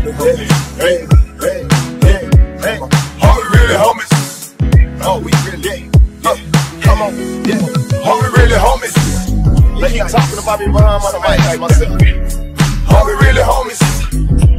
Are we really homies? We really, yeah, yeah. Come on, yeah. Are we really homies? Keep talking about me behind my. Are we really homies?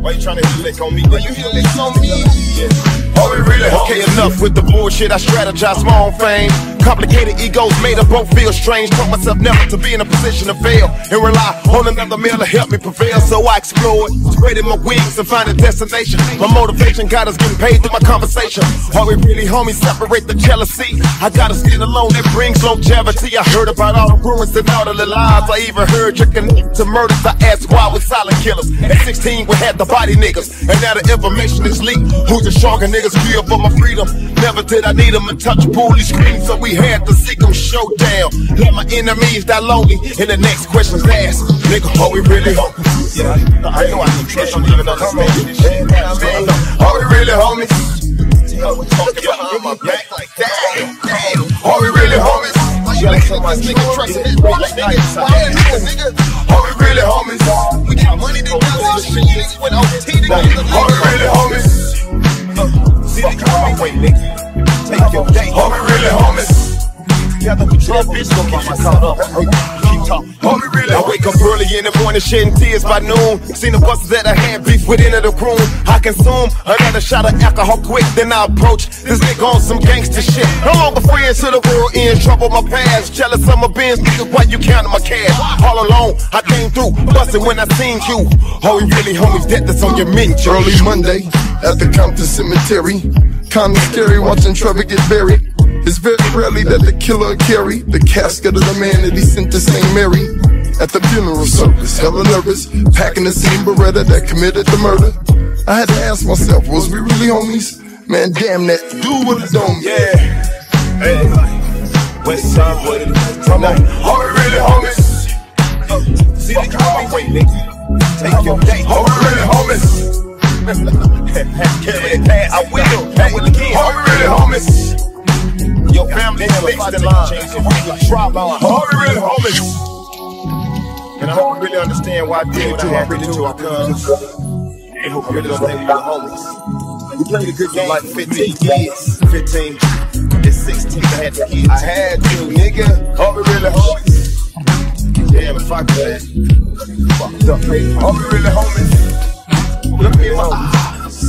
Why you trying to lick on me? Why you hit lick on me? Are we really Okay, enough with the bullshit. I strategize my own fame. Complicated egos made us both feel strange. Taught myself never to be in a position to fail and rely on another male to help me prevail. So I explored, spreading my wings and find a destination. My motivation got us getting paid through my conversation. Are we really homies? Separate the jealousy. I gotta stand alone, that brings longevity. I heard about all the rumors and all the lies. I even heard you connect to murders. I asked why we silent killers. At 16, we had the body niggas. And now the information is leaked. Who's the stronger niggas feel for my freedom? Never did I need them and touch bully screens, so we had to seek them showdown. Let my enemies die lonely. And the next question's asked, nigga, are we really homies? Yeah, I know I can trust you, even understand this shit. Are we really homies? Talking behind my back like that. Damn. Are we really homies? You like somebody nigga trusting this bitch, nigga. nigga. Are we really homies? We got money together, shit, niggas went OT together. Are we really homies? Way, nigga. Take your day. We really homies? Together we trouble. Bitch, don't get you caught up. Keep talking. We really I wake up early in the morning, shedding tears by noon. Seen the buses that I had beef with into the room. I consume another shot of alcohol quick, then I approach this nigga on some gangster shit. No longer friends to the world, in trouble my past. Jealous of my bins, niggas, why you counting my cash? All alone, I came through, busting when I seen you. We really homies? That that's on your menu. Early Monday at the Compton Cemetery. Kinda scary watching Trevor get buried. It's very rarely that the killer carry the casket of the man that he sent to St. Mary. At the funeral service, hella nervous, packing the same Beretta that committed the murder. I had to ask myself, was we really homies? Man, damn that dude with the dome. Yeah. Hey. West side, what it is. On. Are we really homies? See, they come my nigga. Take your day. Are we really homies? I will. I will again. We really homies? Your family is fixed in line. Drop on. Are we really homies? And I hope you really understand why I did what I had to do. I really understand we were homies. We played a good game like 15 years. 15. It's 16. I had to kids. I had to, nigga. We really homies? Damn, if I could. Fucked up. Are we really homies? Look me in my eyes.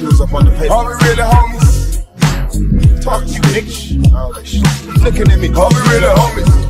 He was up on the paper. Are we really homies? Talk to you, bitch. All that shit. Looking at me. Are we really homies?